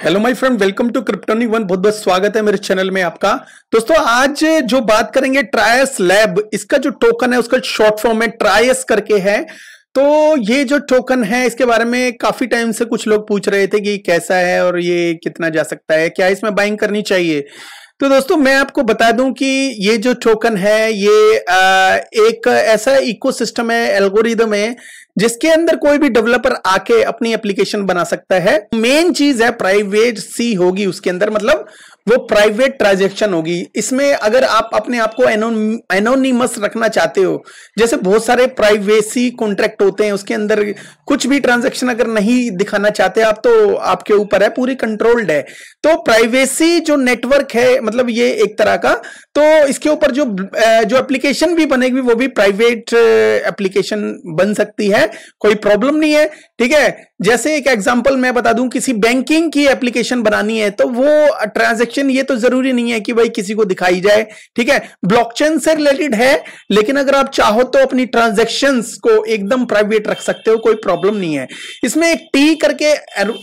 Hello my friend welcome to Cryptoni one बहुत बहुत स्वागत है मेरे चैनल में आपका। दोस्तों, आज जो बात करेंगे ट्रायस लैब इसका जो टोकन है, उसका शॉर्ट फॉर्म में ट्रायस करके है। तो ये जो टोकन है, इसके बारे में काफ़ी टाइम से कुछ लोग पूछ रहे थे कि कैसा है और ये कितना जा सकता है, क्या इसमें बाइंग करनी चाहिए। तो दोस्तों, मैं आपको बता दूँ कि ये जो टोकन है, ये एक ऐसा इकोसिस्टम है एल्गोरिदम है जिसके अंदर कोई भी डेवलपर आके अपनी एप्लीकेशन बना सकता है। मेन चीज़ है प्राइवेट सी होगी उसके अंदर मतलब वो प्राइवेट ट्रांजेक्शन होगी। इसमें अगर आप अपने आप को एनोनिमस रखना चाहते हो, जैसे बहुत सारे प्राइवेसी कॉन्ट्रैक्ट होते हैं, उसके अंदर कुछ भी ट्रांजेक्शन अगर नहीं दिखाना चाहते, आप तो आपके ऊपर है, पूरी कंट्रोल्ड है। तो प्राइवेसी जो नेटवर्क है मतलब ये एक तरह का तो इसके ऊपर जो जो एप्लीकेशन भी बनेगी, वो भी प्राइवेट एप्लीकेशन बन सकती है, कोई प्रॉब्लम नहीं है, ठीक है? जैसे एक एग्ज़ाम्पल मैं बता दूँ, किसी बैंकिंग की एप्लीकेशन बनानी है तो वो ट्रांजैक्शन ये तो ज़रूरी नहीं है कि भाई किसी को दिखाई जाए, ठीक है? ब्लॉकचेन से रिलेटेड है, लेकिन अगर आप चाहो तो अपनी ट्रांजेक्शन को एकदम प्राइवेट रख सकते हो, कोई प्रॉब्लम नहीं है। इसमें एक टी करके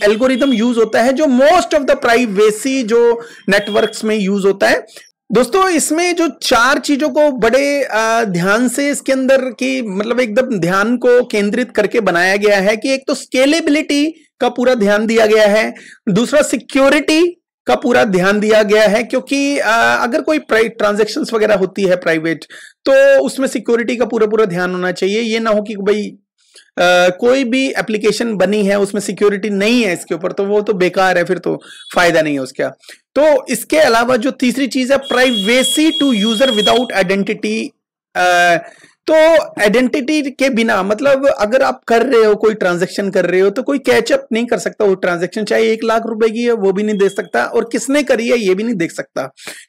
एल्गोरिदम यूज़ होता है, जो मोस्ट ऑफ़ द प्राइवेसी जो नेटवर्क्स में यूज़ होता है। दोस्तों, इसमें जो चार चीज़ों को बड़े ध्यान से इसके अंदर की मतलब एकदम ध्यान को केंद्रित करके बनाया गया है कि एक तो स्केलेबिलिटी का पूरा ध्यान दिया गया है, दूसरा सिक्योरिटी का पूरा ध्यान दिया गया है क्योंकि अगर कोई ट्रांजेक्शन वगैरह होती है प्राइवेट तो उसमें सिक्योरिटी का पूरा पूरा ध्यान होना चाहिए। ये ना हो कि भाई Uh, कोई भी एप्लीकेशन बनी है उसमें सिक्योरिटी नहीं है इसके ऊपर तो वो तो बेकार है फिर तो फ़ायदा नहीं है उसका। तो इसके अलावा जो तीसरी चीज़ है privacy to user without identity तो आइडेंटिटी के बिना मतलब अगर आप कर रहे हो, कोई ट्रांजेक्शन कर रहे हो तो कोई कैचअप नहीं कर सकता। वो ट्रांजेक्शन चाहे एक लाख रुपए की है, वो भी नहीं देख सकता और किसने करी है, ये भी नहीं देख सकता।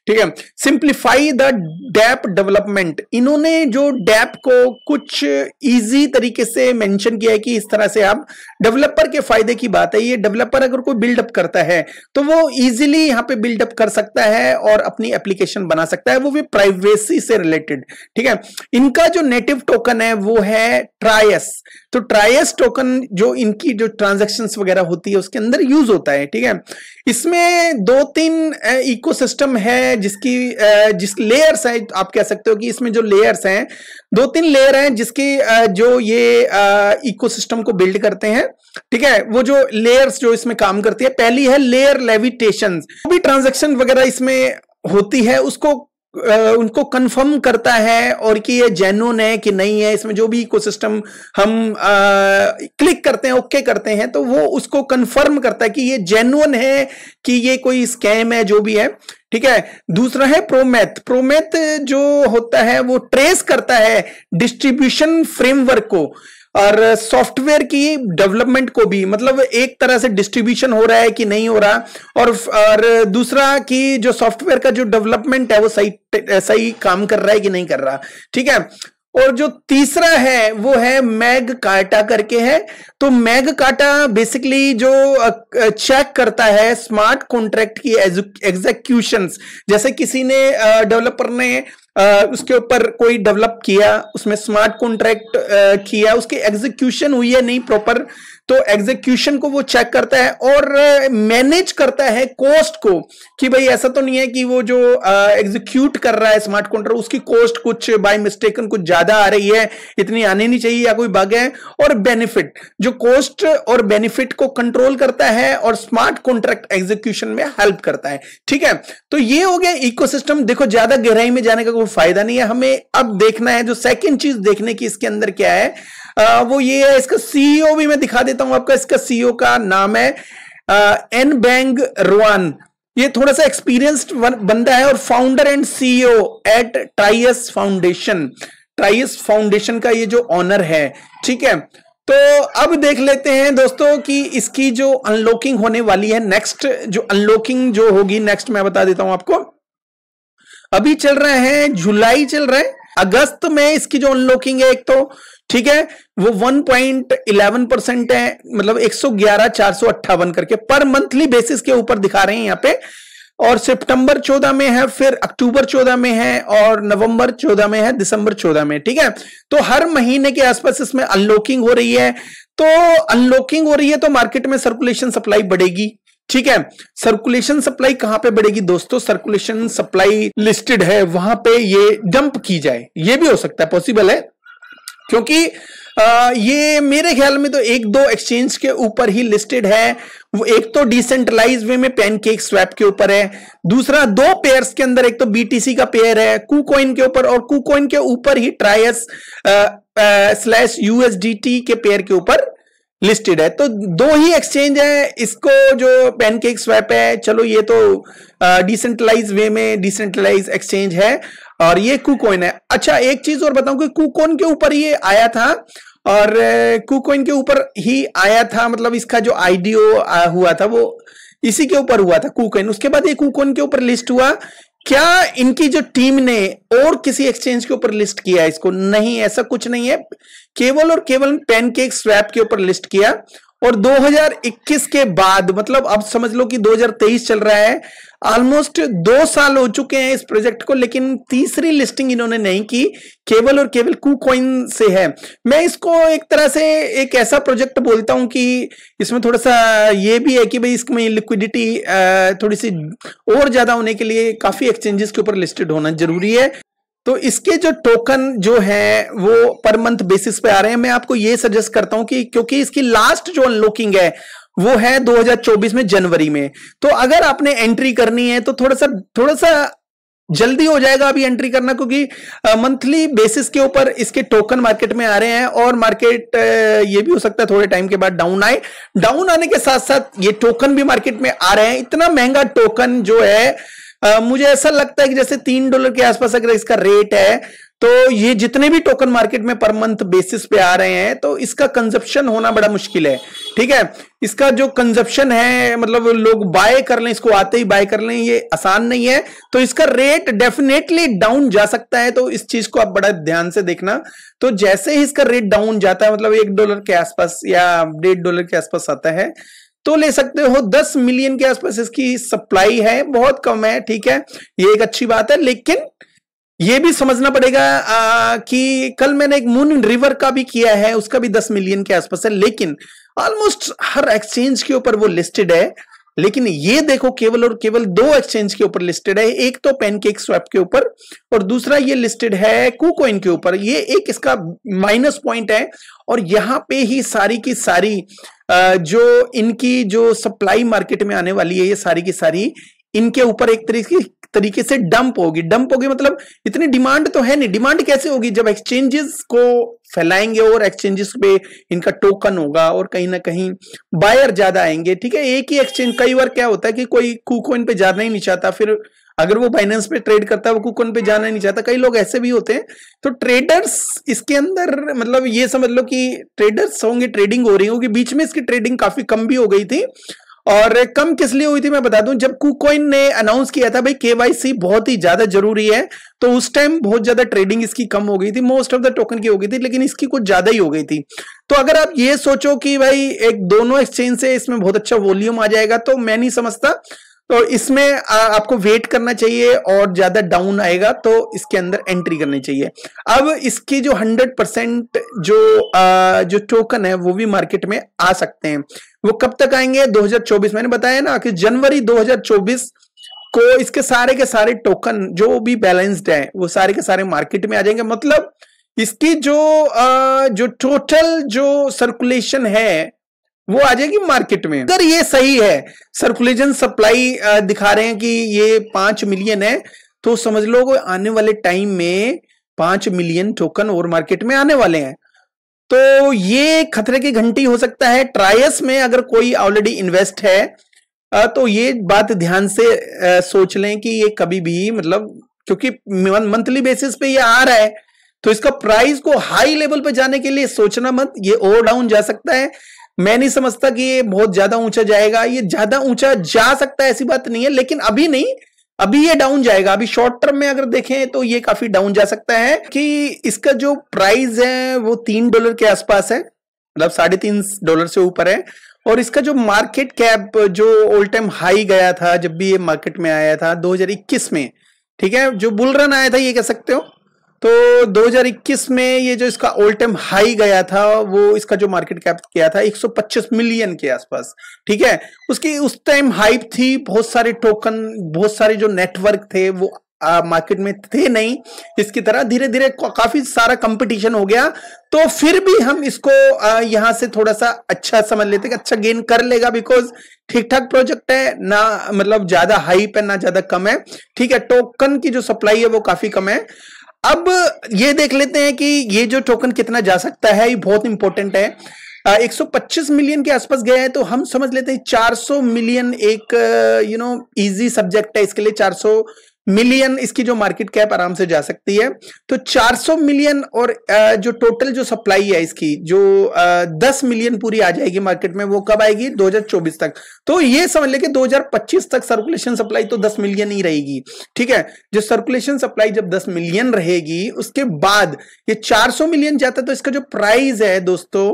ठीक है? सिंप्लीफाई द डैप डेवलपमेंट इन्होंने जो डैप को कुछ इजी तरीके से मेंशन किया है कि इस तरह से आप डेवलपर के फ़ायदे की बात है। ये डेवलपर अगर कोई बिल्डअप करता है तो वो इजिली यहाँ पे बिल्डअप कर सकता है और अपनी एप्लीकेशन बना सकता है। वो भी प्राइवेसी से रिलेटेड ठीक है? इनका जो नेटिव टोकन है, वो है ट्रायस तो ट्रायस टोकन जो इनकी जो ट्रांजेक्शन वगैरह होती है, उसके अंदर यूज़ होता है, ठीक है? इसमें दो तीन इकोसिस्टम है जिसकी जिस लेयर्स है, आप कह सकते हो कि इसमें जो लेयर्स हैं दो तीन लेयर हैं जिसकी जो ये इकोसिस्टम को बिल्ड करते हैं, ठीक है? वो जो लेयर्स जो इसमें काम करती है, पहली है लेयर लेविटेशन भी ट्रांजेक्शन वगैरह इसमें होती है, उसको उनको कंफर्म करता है और कि ये जेनुअन है कि नहीं है इसमें जो भी इकोसिस्टम हम आ, क्लिक करते हैं ओके करते हैं तो वो उसको कंफर्म करता है कि ये जेनुअन है कि ये कोई स्कैम है जो भी है। ठीक है? दूसरा है प्रोमेथ प्रोमेथ जो होता है वो ट्रेस करता है डिस्ट्रीब्यूशन फ्रेमवर्क को। और सॉफ्टवेयर की डेवलपमेंट को भी मतलब एक तरह से डिस्ट्रीब्यूशन हो रहा है कि नहीं हो रहा, और और दूसरा कि जो सॉफ्टवेयर का जो डेवलपमेंट है वो सही सही काम कर रहा है कि नहीं कर रहा, ठीक है? और जो तीसरा है, वो है मैग काटा करके है। तो मैग काटा बेसिकली जो चेक करता है स्मार्ट कॉन्ट्रैक्ट की एग्जीक्यूशन जैसे किसी ने डेवलपर ने उसके ऊपर कोई डेवलप किया, उसमें स्मार्ट कॉन्ट्रैक्ट किया, उसकी एग्जीक्यूशन हुई है नहीं प्रॉपर तो एग्जीक्यूशन को वो चेक करता है और मैनेज करता है कॉस्ट को कि भाई ऐसा तो नहीं है कि वो जो एग्जीक्यूट कर रहा है स्मार्ट कॉन्ट्रैक्ट उसकी कॉस्ट कुछ बाय मिस्टेकन कुछ ज़्यादा आ रही है, इतनी आनी नहीं चाहिए या कोई बग है और बेनिफिट जो कॉस्ट और बेनिफिट को कंट्रोल करता है और स्मार्ट कॉन्ट्रैक्ट एग्जीक्यूशन में हेल्प करता है। ठीक है? तो ये हो गया इकोसिस्टम देखो, ज़्यादा गहराई में जाने का कोई फ़ायदा नहीं है। हमें अब देखना है, जो सेकेंड चीज़ देखने की इसके अंदर क्या है वो ये है, इसका सीईओ भी मैं दिखा देता हूँ आपका, इसका सीईओ का नाम है एन बैंग रुआन ये थोड़ा सा एक्सपीरियंस्ड बंदा है और founder and CEO at Trias foundation Trias foundation का ये जो ऑनर है, ठीक है? तो अब देख लेते हैं दोस्तों कि इसकी जो अनलॉकिंग होने वाली है नेक्स्ट जो अनलॉकिंग जो होगी नेक्स्ट मैं बता देता हूँ आपको। अभी चल रहे हैं, जुलाई चल रहा है, अगस्त में इसकी जो अनलॉकिंग है, एक तो ठीक है? वो 1.11 परसेंट है मतलब 111 458 करके पर मंथली बेसिस के ऊपर दिखा रहे हैं यहाँ पे। और सितंबर 14 में है, फिर अक्टूबर 14 में है, और नवंबर 14 में है, दिसंबर 14 में, ठीक है? तो हर महीने के आसपास इसमें अनलॉकिंग हो रही है। तो अनलॉकिंग हो रही है तो मार्केट में सर्कुलेशन सप्लाई बढ़ेगी, ठीक है? सर्कुलेशन सप्लाई कहाँ पे बढ़ेगी दोस्तों? सर्कुलेशन सप्लाई लिस्टेड है, वहाँ पे ये डंप की जाए। ये भी हो सकता है पॉसिबल है। क्योंकि ये मेरे ख्याल में तो एक दो एक्सचेंज के ऊपर ही लिस्टेड है। वो एक तो डिसेंट्रलाइज वे में पैनकेक स्वैप के ऊपर है। दूसरा, दो पेयर्स के अंदर, एक तो बीटीसी का पेयर है कुकॉइन के ऊपर, और कुकॉइन के ऊपर ही ट्रायस स्लैश यूएसडीटी के पेयर के ऊपर लिस्टेड है। तो दो ही एक्सचेंज है। इसको जो पैनकेक स्वैप है, चलो ये तो डिसेंट्रलाइज वे में डिसेंट्रलाइज एक्सचेंज है। और ये कुकॉइन है। अच्छा एक चीज़ और बताऊँ कि कुकॉइन के ऊपर ये आया था और कुकॉइन के ऊपर ही आया था मतलब इसका जो आईडीओ हुआ था, वो इसी के ऊपर हुआ था कुकॉइन। उसके बाद ये कुकॉइन के ऊपर लिस्ट हुआ। क्या इनकी जो टीम ने और किसी एक्सचेंज के ऊपर लिस्ट किया इसको? नहीं, ऐसा कुछ नहीं है। केवल और केवल पेनकेक स्वैप के ऊपर लिस्ट किया। और 2021 के बाद मतलब अब समझ लो कि 2023 चल रहा है ऑलमोस्ट दो साल हो चुके हैं इस प्रोजेक्ट को, लेकिन तीसरी लिस्टिंग इन्होंने नहीं की, केवल और केवल कू कॉइन से है। मैं इसको एक तरह से एक ऐसा प्रोजेक्ट बोलता हूँ कि इसमें थोड़ा सा ये भी है कि भाई इसमें लिक्विडिटी थोड़ी सी और ज़्यादा होने के लिए काफ़ी एक्सचेंजेस के ऊपर लिस्टेड होना ज़रूरी है। तो इसके जो टोकन जो है, वो पर मंथ बेसिस पे आ रहे हैं। मैं आपको ये सजेस्ट करता हूँ कि क्योंकि इसकी लास्ट जो अनलॉकिंग है, वो है 2024 में जनवरी में। तो अगर आपने एंट्री करनी है तो थोड़ा सा थोड़ा सा जल्दी हो जाएगा अभी एंट्री करना, क्योंकि मंथली बेसिस के ऊपर इसके टोकन मार्केट में आ रहे हैं और मार्केट ये भी हो सकता है थोड़े टाइम के बाद डाउन आए। डाउन आने के साथ साथ ये टोकन भी मार्केट में आ रहे हैं। इतना महँगा टोकन जो है आ, मुझे ऐसा लगता है कि जैसे तीन डॉलर के आसपास अगर इसका रेट है तो ये जितने भी टोकन मार्केट में पर मंथ बेसिस पे आ रहे हैं तो इसका कंजप्शन होना बड़ा मुश्किल है। ठीक है? इसका जो कंजप्शन है मतलब लोग बाय कर लें इसको आते ही बाय कर लें ये आसान नहीं है। तो इसका रेट डेफिनेटली डाउन जा सकता है तो इस चीज़ को आप बड़ा ध्यान से देखना। तो जैसे ही इसका रेट डाउन जाता है मतलब एक डॉलर के आसपास या डेढ़ डॉलर के आसपास आता है तो ले सकते हो। 10 मिलियन के आसपास इसकी सप्लाई है। बहुत कम है ठीक है। ये एक अच्छी बात है लेकिन ये भी समझना पड़ेगा आ, कि कल मैंने एक मून रिवर का भी किया है उसका भी 10 मिलियन के आसपास है लेकिन ऑलमोस्ट हर एक्सचेंज के ऊपर वो लिस्टेड है। लेकिन ये देखो केवल और केवल दो एक्सचेंज के ऊपर लिस्टेड है एक तो पैनकेक स्वैप के ऊपर और दूसरा ये लिस्टेड है कुकोइन के ऊपर। ये एक इसका माइनस पॉइंट है और यहाँ पे ही सारी की सारी जो इनकी जो सप्लाई मार्केट में आने वाली है, ये सारी की सारी, इनके ऊपर एक तरीके तरीके से डंप होगी। डंप होगी मतलब इतनी डिमांड तो है नहीं। डिमांड कैसे होगी? जब एक्सचेंजेस को फैलाएँगे और एक्सचेंजेस पे इनका टोकन होगा और कहीं ना कहीं बायर ज़्यादा आएँगे, ठीक है? एक ही एक्सचेंज कई बार क्या होता है कि कोई कुकोइन पे जाना ही नहीं चाहता, फिर अगर वो बाइनेंस पे ट्रेड करता है, वो कुकोइन पे जाना नहीं चाहता, कई लोग ऐसे भी होते हैं तो ट्रेडर्स इसके अंदर मतलब ये समझ लो कि ट्रेडर्स होंगे ट्रेडिंग हो रही होगी, बीच में इसकी ट्रेडिंग काफ़ी कम भी हो गई थी, और कम किस लिए हुई थी मैं बता दूँ, जब कुकॉइन ने अनाउंस किया था, भाई केवाईसी बहुत ही ज़्यादा ज़रूरी है तो उस टाइम बहुत ज़्यादा ट्रेडिंग इसकी कम हो गई थी मोस्ट ऑफ़ द टोकन की हो गई थी, लेकिन इसकी कुछ ज़्यादा ही हो गई थी। तो अगर आप ये सोचो कि भाई एक दोनों एक्सचेंज से इसमें बहुत अच्छा वॉल्यूम आ जाएगा तो मैं नहीं समझता तो इसमें आपको वेट करना चाहिए और ज़्यादा डाउन आएगा तो इसके अंदर एंट्री करनी चाहिए। अब इसकी जो 100 परसेंट जो आ, जो टोकन है वो भी मार्केट में आ सकते हैं। वो कब तक आएँगे? 2024 मैंने बताया ना कि जनवरी 2024 को इसके सारे के सारे टोकन जो भी बैलेंस्ड है वो सारे के सारे मार्केट में आ जाएँगे। मतलब इसकी जो आ, जो टोटल जो सर्कुलेशन है वो आ जाएगी मार्केट में। अगर ये सही है सर्कुलेशन सप्लाई दिखा रहे हैं कि ये पाँच मिलियन है तो समझ लो आने वाले टाइम में पाँच मिलियन टोकन और मार्केट में आने वाले हैं। तो ये खतरे की घंटी हो सकता है। ट्रायस में अगर कोई ऑलरेडी इन्वेस्ट है तो ये बात ध्यान से सोच लें कि ये कभी भी मतलब क्योंकि मंथली बेसिस पे ये आ रहा है तो इसका प्राइस को हाई लेवल पे जाने के लिए सोचना मत, ये ओवर डाउन जा सकता है। मैं नहीं समझता कि ये बहुत ज़्यादा ऊँचा जाएगा, ये ज़्यादा ऊँचा जा सकता है, ऐसी बात नहीं है, लेकिन अभी नहीं, अभी ये डाउन जाएगा। अभी शॉर्ट टर्म में अगर देखें तो ये काफ़ी डाउन जा सकता है कि इसका जो प्राइस है वो तीन डॉलर के आसपास है मतलब साढ़े तीन डॉलर से ऊपर है, और इसका जो मार्केट कैप जो ऑल टाइम हाई गया था जब भी ये मार्केट में आया था 2021 में, ठीक है? जो बुल रन आया था, ये कह सकते हो? तो 2021 में ये जो इसका ऑल टाइम हाई गया था, वो इसका जो मार्केट कैप किया था 125 मिलियन के आसपास, ठीक है? उसकी उस टाइम हाइप थी, बहुत सारे टोकन बहुत सारे जो नेटवर्क थे, वो मार्केट में थे नहीं इसकी तरह धीरे धीरे काफ़ी सारा कंपटीशन हो गया। तो फिर भी हम इसको यहाँ से थोड़ा सा अच्छा समझ लेते कि अच्छा गेन कर लेगा बिकॉज़ ठीक ठाक प्रोजेक्ट है, ना मतलब ज़्यादा हाइप है, ना ज़्यादा कम है, ठीक है? टोकन की जो सप्लाई है, वो काफ़ी कम है। अब ये देख लेते हैं कि ये जो टोकन कितना जा सकता है ये बहुत इंपॉर्टेंट है। आ, 125 मिलियन के आसपास गया है तो हम समझ लेते हैं 400 मिलियन एक यू नो इजी सब्जेक्ट है इसके लिए 400 मिलियन इसकी जो मार्केट कैप आराम से जा सकती है। तो 400 मिलियन और जो टोटल जो सप्लाई है इसकी, जो 10 मिलियन पूरी आ जाएगी मार्केट में, वो कब आएगी? 2024 तक। तो ये समझ ले कि 2025 तक सर्कुलेशन सप्लाई तो 10 मिलियन ही रहेगी, ठीक है? जो सर्कुलेशन सप्लाई जब 10 मिलियन रहेगी, उसके बाद ये 400 मिलियन जाता तो इसका जो प्राइस है दोस्तों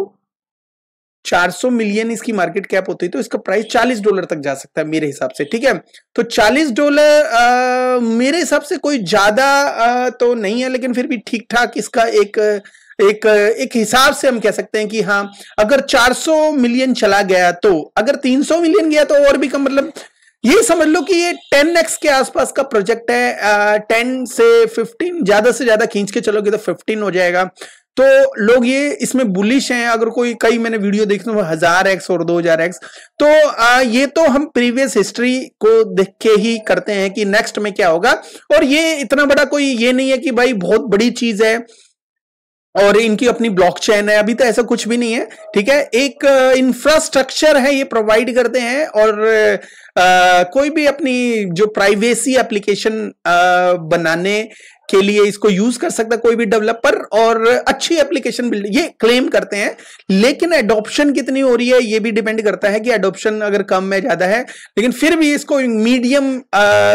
400 मिलियन इसकी मार्केट कैप होती है तो इसका प्राइस 40 डॉलर तक जा सकता है मेरे हिसाब से, ठीक है? तो 40 डॉलर मेरे हिसाब से कोई ज़्यादा तो नहीं है, लेकिन फिर भी ठीक ठाक इसका एक एक एक हिसाब से हम कह सकते हैं कि हाँ अगर 400 मिलियन चला गया तो अगर 300 मिलियन गया तो और भी कम मतलब ये समझ लो कि ये 10x के आसपास का प्रोजेक्ट है टेन से 15 ज़्यादा से ज़्यादा खींच के चलोगे तो 15 हो जाएगा। तो लोग ये इसमें बुलिश हैं। अगर कोई कई मैंने वीडियो देखे तो हज़ार एक्स और दो हज़ार एक्स तो आ, ये तो हम प्रीवियस हिस्ट्री को देख के ही करते हैं कि नेक्स्ट में क्या होगा। और ये इतना बड़ा कोई ये नहीं है कि भाई बहुत बड़ी चीज़ है और इनकी अपनी ब्लॉकचेन है। अभी तो ऐसा कुछ भी नहीं है ठीक है? एक इंफ्रास्ट्रक्चर है ये प्रोवाइड करते हैं और कोई भी अपनी जो प्राइवेसी एप्लीकेशन बनाने के लिए इसको यूज़ कर सकता है कोई भी डेवलपर और अच्छी एप्लीकेशन बिल्ड ये क्लेम करते हैं। लेकिन एडॉप्शन कितनी हो रही है, ये भी डिपेंड करता है कि एडॉप्शन अगर कम है, ज़्यादा है। लेकिन फिर भी इसको मीडियम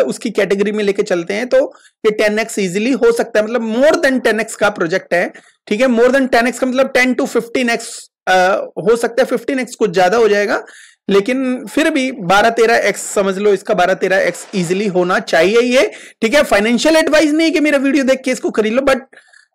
उसकी कैटेगरी में लेके चलते हैं तो ये टेन एक्स इजिली हो सकता है। मतलब मोर देन टेन एक्स का प्रोजेक्ट है, ठीक है? मोर देन टेन एक्स का मतलब टेन टू फिफ्टीन एक्स हो सकता है। फिफ्टीन एक्स कुछ ज़्यादा हो जाएगा। लेकिन फिर भी 12 13 एक्स समझ लो, इसका 12 13 एक्स इजिली होना चाहिए ये। ठीक है? फाइनेंशियल एडवाइस नहीं कि मेरा वीडियो देख के इसको खरीद लो बट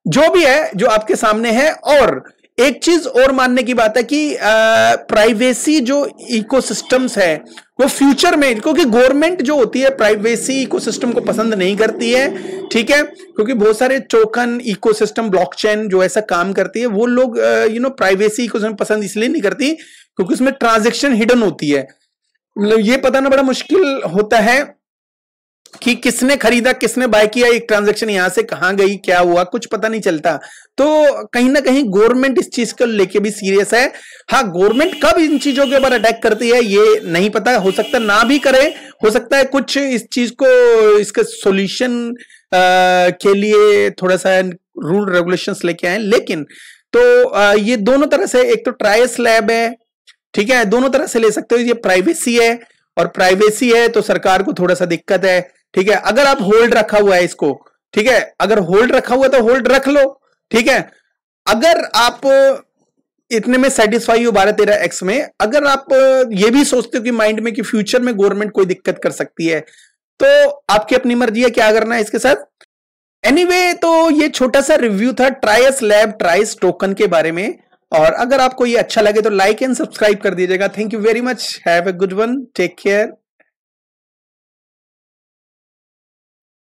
जो भी है, जो आपके सामने है, और एक चीज़ और मानने की बात है कि प्राइवेसी जो इकोसिस्टम्स है, वो फ्यूचर में, क्योंकि गवर्नमेंट जो होती है प्राइवेसी इकोसिस्टम को पसंद नहीं करती है। ठीक है? क्योंकि बहुत सारे टोकन इकोसिस्टम ब्लॉकचेन जो ऐसा काम करती है, वो लोग यू नो प्राइवेसी इकोसिस्टम पसंद इसलिए नहीं करती क्योंकि उसमें ट्रांजेक्शन हिडन होती है। मतलब ये पता ना बड़ा मुश्किल होता है कि किसने खरीदा किसने बाय किया एक ट्रांजेक्शन यहाँ से कहाँ गई क्या हुआ कुछ पता नहीं चलता। तो कहीं ना कहीं गवर्नमेंट इस चीज़ को लेके भी सीरियस है। हाँ गवर्नमेंट कब इन चीज़ों के ऊपर अटैक करती है ये नहीं पता। हो सकता ना भी करे हो सकता है कुछ इस चीज़ को इसके सॉल्यूशन के लिए थोड़ा सा रूल रेगुलेशंस लेके आए। लेकिन तो आ, ये दोनों तरह से एक तो ट्रायस लैब है ठीक है दोनों तरह से ले सकते हो। ये प्राइवेसी है और प्राइवेसी है तो सरकार को थोड़ा सा दिक्कत है ठीक है। अगर आप होल्ड रखा हुआ है इसको ठीक है। अगर होल्ड रखा हुआ है तो होल्ड रख लो ठीक है। अगर आप इतने में सेटिस्फाई हो बारह तेरह एक्स में अगर आप ये भी सोचते हो कि माइंड में कि फ्यूचर में गवर्नमेंट कोई दिक्कत कर सकती है तो आपकी अपनी मर्ज़ी है क्या करना है इसके साथ? एनीवे anyway, तो ये छोटा सा रिव्यू था ट्राइस लैब ट्राइस टोकन के बारे में। और अगर आपको ये अच्छा लगे तो लाइक एंड सब्सक्राइब कर दीजिएगा। Thank you very much have a good one take care